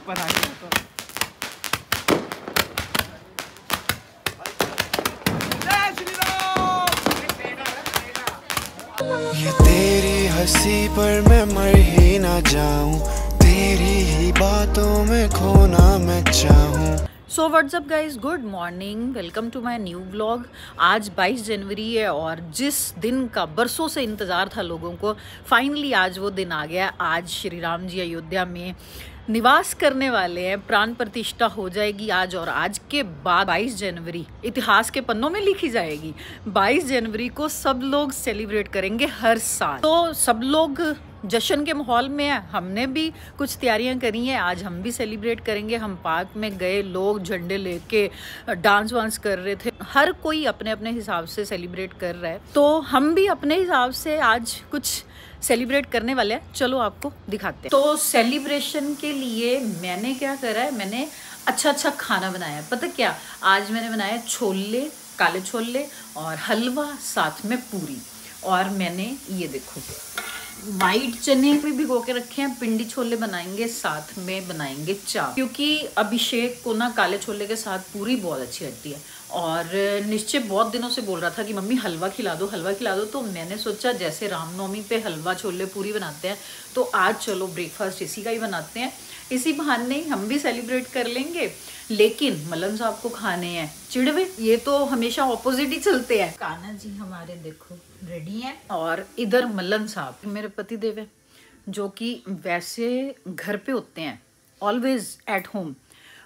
ऊपर आ गया तो। ये तेरी हँसी पर मैं मर ही ना जाऊँ। तेरी ही बातों में खोना मैं चाहूँ। So what's up guys good morning welcome to my new blog आज 22 जनवरी है और जिस दिन का बरसों से इंतज़ार था लोगों को फाइनली आज वो दिन आ गया। आज श्री राम जी अयोध्या में निवास करने वाले हैं, प्राण प्रतिष्ठा हो जाएगी आज और आज के बाद। 22 जनवरी, इतिहास के पन्नों में लिखी जाएगी। 22 जनवरी को सब लोग सेलिब्रेट करेंगे हर साल। तो सब लोग जश्न के माहौल में हमने भी कुछ तैयारियाँ करी हैं। आज हम भी सेलिब्रेट करेंगे। हम पार्क में गए, लोग झंडे लेके डांस वांस कर रहे थे। हर कोई अपने अपने हिसाब से सेलिब्रेट कर रहा है। तो हम भी अपने हिसाब से आज कुछ सेलिब्रेट करने वाले हैं। चलो आपको दिखाते हैं। तो सेलिब्रेशन के लिए मैंने क्या करा है? मैंने अच्छा अच्छा खाना बनाया। पता क्या? आज मैंने बनाया छोले, काले छोले और हलवा, साथ में पूरी। और मैंने ये देखो। वाइट चने भी भिगो के रखे हैं, पिंडी छोले बनाएँगे, साथ में बनाएँगे चाप। क्योंकि अभिषेक को ना काले छोले के साथ पूरी बहुत अच्छी लगती है। और निश्चय बहुत दिनों से बोल रहा था कि, मम्मी, हलवा खिला दो, हलवा खिला दो। तो मैंने सोचा, जैसे रामनवमी पे हलवा छोले पूरी बनाते हैं तो आज चलो ब्रेकफास्ट इसी का ही बनाते हैं। इसी बहाने ही हम भी सेलिब्रेट कर लेंगे। लेकिन मलन साहब को खाने हैं। चिड़वे ये तो हमेशा ऑपोजिट ही चलते हैं। कान्हा जी हमारे देखो रेडी हैं? और इधर मलन साहब मेरे पति देव है जो कि वैसे घर पे होते हैं ऑलवेज एट होम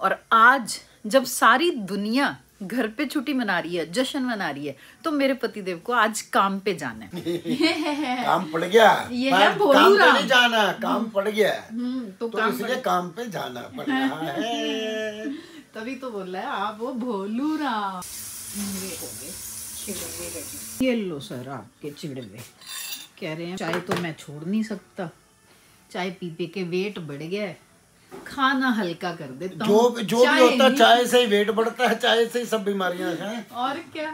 और आज जब सारी दुनिया घर पे छुट्टी मना रही है जश्न मना रही है तो मेरे पति देव को आज काम पे जाना है। काम पड़ गया। ये है काम पे नहीं जाना काम पड़ गया। हम्म, तो तो काम इसलिए काम पे जाना पड़ रहा है। तभी तो बोल रहा है आप वो भोलू राम। हो ये लो सर आपके चिड़वे कह रहे हैं चाय तो मैं छोड़ नहीं सकता। चाय पी पी के वेट बढ़ गया है। खाना हल्का कर देता जो जो भी होता है चाय से ही वेट बढ़ता है चाय से ही सब बीमारियाँ हैं। और क्या?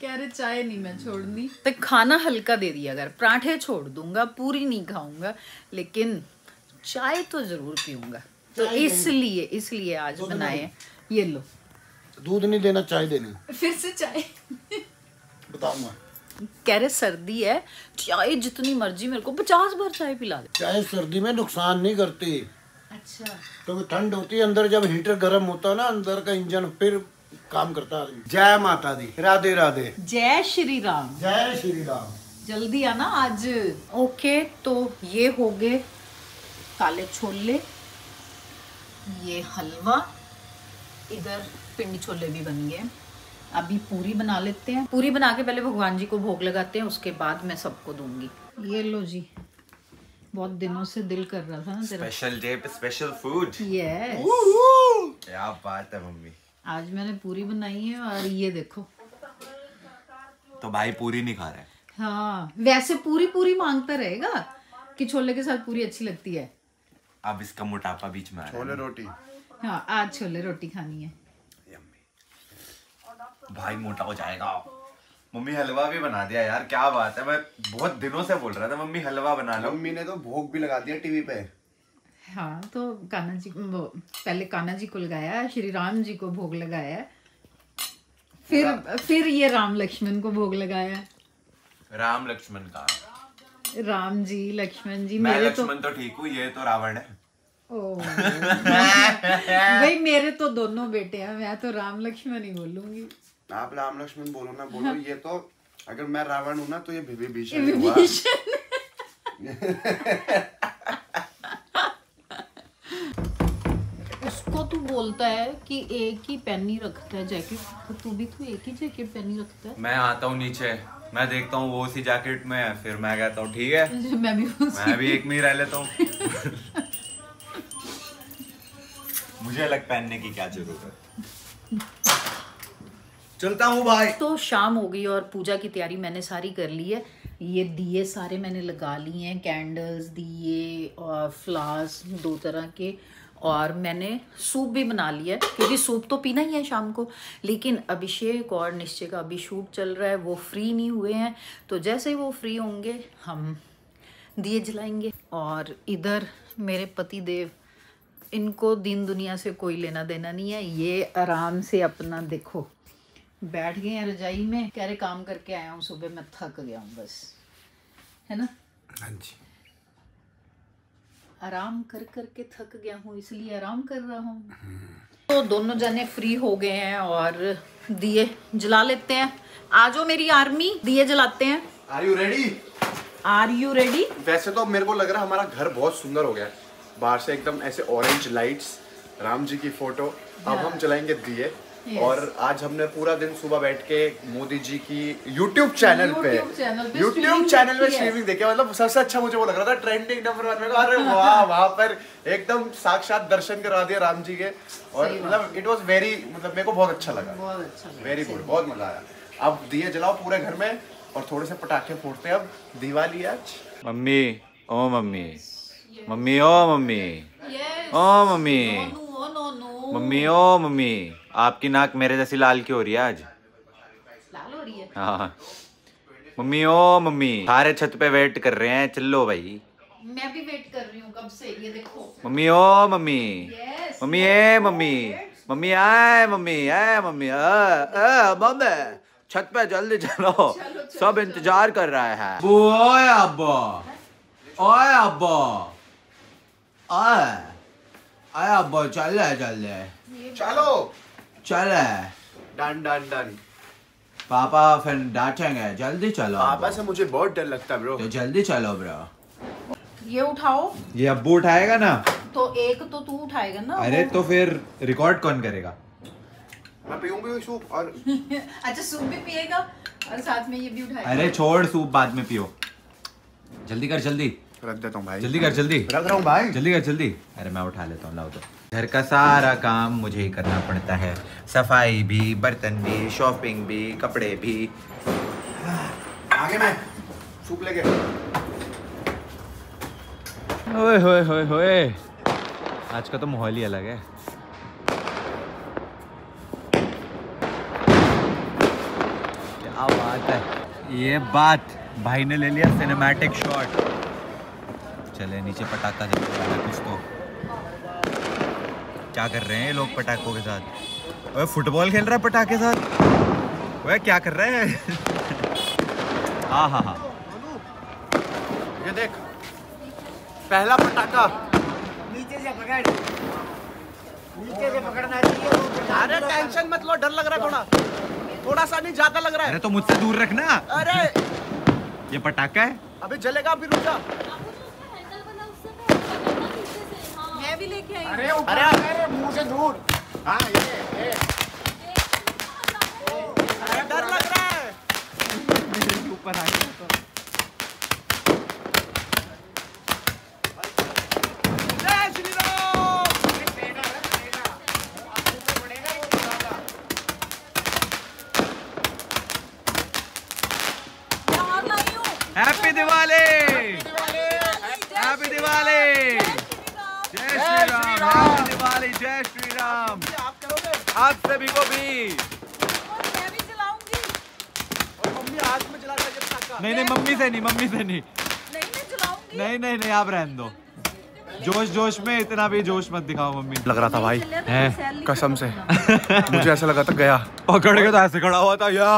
कह रहे चाय नहीं मैं छोड़नी तो खाना हल्का दे दिया अगर पराठे छोड़ दूँगा पूरी नहीं खाऊँगा लेकिन चाय तो ज़रूर पीऊँगा। तो इसलिए इसलिए आज बनाए ये लो। दूध नहीं देना चाय देनी। फिर से चाय। बताऊँगा। कह रहे सर्दी है चाय जितनी मर्ज़ी मेरे को पचास बार चाय पिला दे। चाय सर्दी में नुकसान नहीं करती। अच्छा। क्योंकि तो ठंड होती है अंदर जब हीटर गर्म होता है ना अंदर का इंजन फिर काम करता है जय माता दी। राधे राधे। जय श्री राम। जय श्री राम। जल्दी आना आज। ओके तो ये हो गए काले छोले ये हलवा इधर पिंडी छोले भी बन गए। अभी पूरी बना लेते हैं। पूरी बना के पहले भगवान जी को भोग लगाते हैं उसके बाद मैं सबको दूँगी। ये लो जी। बहुत दिनों से दिल कर रहा था ना स्पेशल डे पे स्पेशल फ़ूड यस क्या बात है मम्मी। आज मैंने पूरी बनाई है और ये देखो। तो भाई पूरी नहीं खा रहा। है हाँ वैसे पूरी पूरी माँगता रहेगा कि छोले के साथ पूरी अच्छी लगती है। अब इसका मोटापा बीच में आ रहा है। रोटी। हाँ आज छोले रोटी खानी है। भाई मोटा हो जाएगा। मम्मी हलवा भी बना दिया यार क्या बात है। मैं बहुत दिनों से बोल रहा था मम्मी हलवा बना लो। मम्मी ने तो भोग भी लगा दिया टीवी पे। हाँ तो कान्हा जी वो पहले कान्हा जी को लगाया श्री राम जी को भोग लगाया फिर फिर ये राम लक्ष्मण को भोग लगाया। राम लक्ष्मण का। राम जी लक्ष्मण जी मैं मेरे तो लक्ष्मण तो ठीक हूँ ये तो रावण है। ओ भाई मेरे तो दोनों बेटे हैं मैं तो राम लक्ष्मण ही बोलूँगी। आप राम लक्ष्मण बोलो ना बोलो ये तो अगर मैं रावण हूँ ना तो ये विभीषण उसको तू बोलता है कि एक ही पेन ही रखता है जैकेट तो तू भी तो एक ही जैकेट पहनी रखता है। मैं आता हूँ नीचे। मैं देखता हूँ वो उसी जैकेट में है फिर मैं कहता हूँ ठीक है? मैं भी उसी- मैं भी एक में ही रह लेता हूँ। मुझे अलग पहनने की क्या ज़रूरत है? चलता हूँ भाई तो शाम हो गई और पूजा की तैयारी मैंने सारी कर ली है। ये दिए सारे मैंने लगा लिए हैं कैंडल्स दिए और फ्लावर्स दो तरह के। और मैंने सूप भी बना लिया है, क्योंकि सूप तो पीना ही है शाम को। लेकिन अभिषेक और निश्चय का अभी शूट चल रहा है, वो फ्री नहीं हुए हैं। तो जैसे ही वो फ्री होंगे, हम दिए जलाएँगे। और इधर मेरे पति देव इनको दीन दुनिया से कोई लेना देना नहीं है। ये आराम से अपना देखो। बैठ गए हैं रजाई में कह रहे काम करके आया हूँ सुबह मैं थक गया हूँ बस। है ना? हाँ जी। आराम कर कर के थक गया हूँ इसलिए आराम कर रहा हूँ। तो दोनों जने फ्री हो गए हैं और दिए जला लेते हैं। आ जाओ मेरी आर्मी दिए जलाते हैं। Are you ready are you ready वैसे तो मेरे को लग रहा है हमारा घर बहुत सुंदर हो गया है। बाहर से एकदम ऐसे ऑरेंज लाइट्स राम जी की फ़ोटो अब हम जलाएँगे दिए। Yes. और आज हमने पूरा दिन सुबह बैठ के मोदी जी की YouTube चैनल पे YouTube चैनल पे YouTube चैनल पे स्ट्रीमिंग देखी। मतलब सबसे अच्छा मुझे वो लग रहा था ट्रेंडिंग नंबर वन में अरे वाह वहाँ पर एकदम साक्षात दर्शन करवा दिया राम जी के। और मतलब इट वाज वेरी मतलब मेरे को बहुत अच्छा लगा। बहुत अच्छा वेरी गुड बहुत मज़ा आया। अब दिए जलाओ पूरे घर में और थोड़े से पटाखे फोड़ते अब। दिवाली आज। मम्मी ओ मम्मी। मम्मी ओ मम्मी. ओ मम्मी। मम्मी ओ मम्मी। आपकी नाक मेरे जैसी लाल क्यों हो रही है आज? लाल हो रही है। हाँ। मम्मी ओ मम्मी सारे छत पे वेट कर रहे हैं चलो भाई। मैं भी वेट कर रही हूँ कब से? ये देखो। मम्मी ओ मम्मी। मम्मी ए मम्मी। मम्मी आए मम्मी आए मम्मी आ, आ, मम्मी छत पे जल्दी चलो। चलो, चलो सब इंतज़ार कर रहा है। ओए अब्बा। ओए अब्बा। आए। अब्बा चल रहा चल रहा चलो। चल। रहा डन डन डन पापा फिर डांटेंगे जल्दी चलो। पापा से मुझे बहुत डर लगता है ब्रो तो जल्दी चलो ब्रो ये उठाओ। ये अब्बू उठाएगा ना? तो एक तो तू उठाएगा ना अरे तो फिर रिकॉर्ड कौन करेगा? मैं पीऊँगी सूप और अच्छा सूप भी पिएगा और साथ में ये भी उठाएगा। अरे छोड़ सूप बाद में पियो। जल्दी कर जल्दी। रख देता हूँ भाई। जल्दी कर जल्दी। रख रहा हूँ भाई। जल्दी कर जल्दी। अरे मैं उठा लेता हूँ लाओ तो। घर का सारा काम मुझे ही करना पड़ता है। सफ़ाई भी बर्तन भी शॉपिंग भी कपड़े भी। आगे मैं सूप लेके। ओए होए होए होए। आज का तो माहौल ही अलग है। क्या बात है? ये बात भाई ने ले लिया सिनेमैटिक शॉट चले नीचे पटाखा जब है कुछ तो। क्या कर रहे हैं ये लोग पटाखों के साथ? ओए फुटबॉल खेल रहा है पटाखे साथ? ओए क्या कर रहे हैं? हाँ हाँ हाँ। ये देख पहला पटाखा। नीचे से पकड़। नीचे से पकड़ना चाहिए अरे टेंशन मत लो डर लग रहा है थोड़ा। थोड़ा सा नहीं ज़्यादा लग रहा है। अरे तो मुझसे दूर रखना। अरे! ये पटाखा है? अभी जलेगा अभी रुक जा। मैं भी लेके आई अरे ऊपर अरे मुँह से दूर। हाँ ये ये। डर लग रहा है। ऊपर आ गया जय श्री राम आप करोगे? आप सभी को भी। मैं भी चलाऊँगी। और मम्मी हाथ में चला कर पटाखा। नहीं नहीं मम्मी से नहीं मम्मी से नहीं। नहीं मैं चलाऊँगी। नहीं नहीं नहीं आप रहने दो। जोश जोश में इतना भी जोश मत दिखाओ मम्मी। लग रहा था भाई। है? कसम से। मुझे ऐसा लगा था गया। पकड़ के तो ऐसे खड़ा हुआ था या।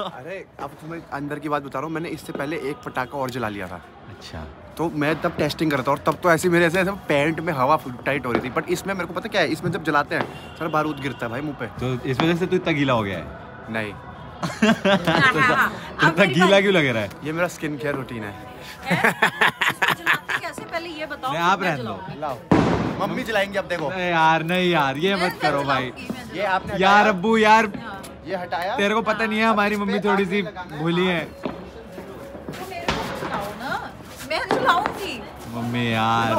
अरे अब तुम्हें अंदर की बात बता रहा हूँ मैंने इससे पहले एक पटाखा और जला लिया था। अच्छा। तो मैं तब टेस्टिंग करता और तब तो ऐसे मेरे ऐसे ऐसे पैंट में हवा टाइट हो रही थी। बट इसमें मेरे को पता क्या है इसमें जब जलाते हैं सर बारूद गिरता है भाई मुँह पे। तो इस वजह से तू इतना गीला हो गया है? नहीं। तो इतना गीला क्यों लग रहा है? ये मेरा स्किन केयर रूटीन है। कैसे? पहले ये बताओ आप रहने दो। मम्मी जलाएँगे अब देखो। नहीं यार नहीं यार ये मत करो भाई। ये आपने यार अब्बू यार। ये हटाया? तेरे को पता नहीं है हमारी मम्मी थोड़ी सी भूली है। मम्मी यार।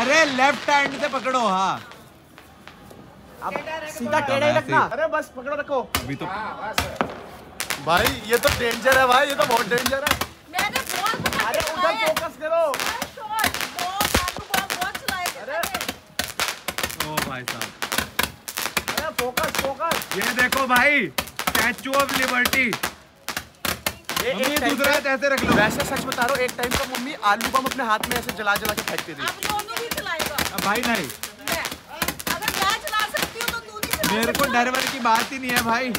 अरे लेफ़्ट हैंड से पकड़ो हाँ। अब सीधा टेढ़ा ही रखना। अरे बस पकड़ो रखो। अभी तो भाई ये तो डेंजर है भाई ये तो बहुत डेंजर है। मैंने बहुत पटाखे अरे उधर फोकस करो। शॉट, बहुत आलू बॉल चलाए अरे। ओ भाई साहब। अरे फोकस फोकस ये देखो भाई स्टैचू ऑफ़ लिबर्टी ये मम्मी एक टाइम दूसरा हाथ ऐसे रख लो। वैसे सच बता रहा हूँ एक टाइम पर मम्मी आलू बम अपने हाथ में ऐसे जला जला के फेंकती थी। आप भाई नहीं अगर मैं चला सकती हूँ तो तू मेरे को डर वर की बात ही नहीं है भाई।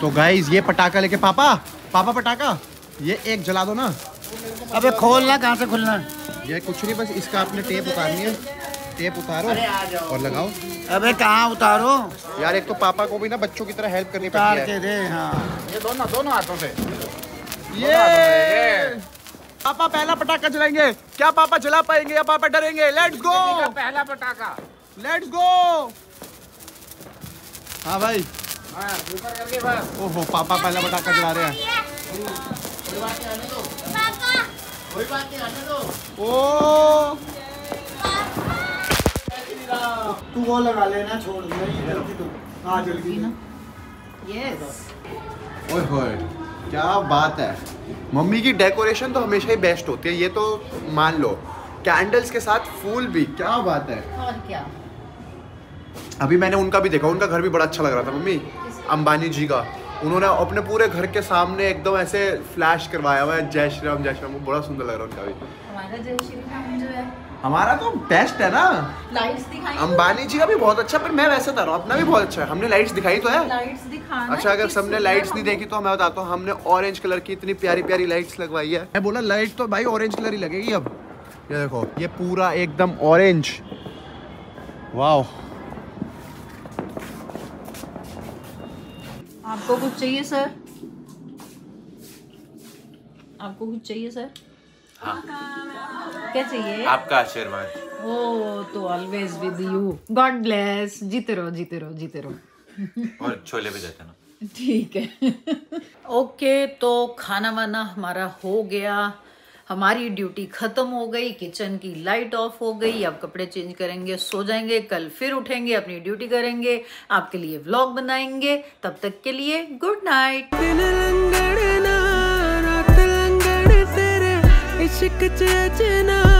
तो गाइस ये पटाखा लेके पापा पापा पटाखा ये एक जला दो ना। अबे खोलना कहाँ से खुलना? ये कुछ नहीं बस इसका आपने टेप उतारनी है। टेप उतारो और लगाओ। अबे कहाँ उतारो? यार एक तो पापा को भी ना बच्चों की तरह हेल्प करनी पड़ती है। दे हाँ। ये दोनों दोनों हाथों से। ये पापा पहला पटाखा जलाएँगे। क्या पापा जला पाएँगे या पापा डरेंगे? लेट्स गो पहला पटाखा। लेट्स गो हाँ भाई। हाँ ऊपर करके बस। ओहो पापा पहला पटाखा जला रहे हैं। ओ! वो लगा लेना छोड़ नहीं जल्दी तू हाँ जल्दी यस ओए होए क्या बात है। मम्मी की डेकोरेशन तो हमेशा ही बेस्ट होती है ये तो मान लो। कैंडल्स के साथ फूल भी क्या बात है। और क्या? अभी मैंने उनका भी देखा उनका घर भी बड़ा अच्छा लग रहा था मम्मी। अंबानी जी का। उन्होंने अपने पूरे घर के सामने एकदम ऐसे फ्लैश करवाया हुआ है जय श्री राम जय श्री राम बड़ा सुंदर लग रहा है उनका भी। हमारा जय श्री राम जो है हमारा तो बेस्ट है ना। लाइट्स दिखाई अंबानी जी का भी बहुत अच्छा पर मैं वैसे था रहा हूँ अपना भी बहुत अच्छा है। हमने लाइट्स दिखाई तो है। लाइट्स दिखाना अच्छा अगर सबने लाइट्स नहीं देखी तो मैं बताता हूँ हमने ऑरेंज कलर की इतनी प्यारी प्यारी लाइट्स लगवाई है। मैं बोला लाइट तो भाई ऑरेंज कलर ही लगेगी अब। ये देखो ये पूरा एकदम ऑरेंज वाह आपको कुछ चाहिए सर आपको कुछ चाहिए सर हाँ क्या चाहिए आपका आशीर्वाद। ओ तो always with you God bless जीते रहो जीते रहो जीते रहो। और छोले भी देते ना। ठीक है। ओके तो खाना वाना हमारा हो गया। हमारी ड्यूटी खत्म हो गई किचन की लाइट ऑफ़ हो गई अब कपड़े चेंज करेंगे सो जाएँगे कल फिर उठेंगे अपनी ड्यूटी करेंगे आपके लिए व्लॉग बनाएँगे। तब तक के लिए गुड नाइट इश्क चेचना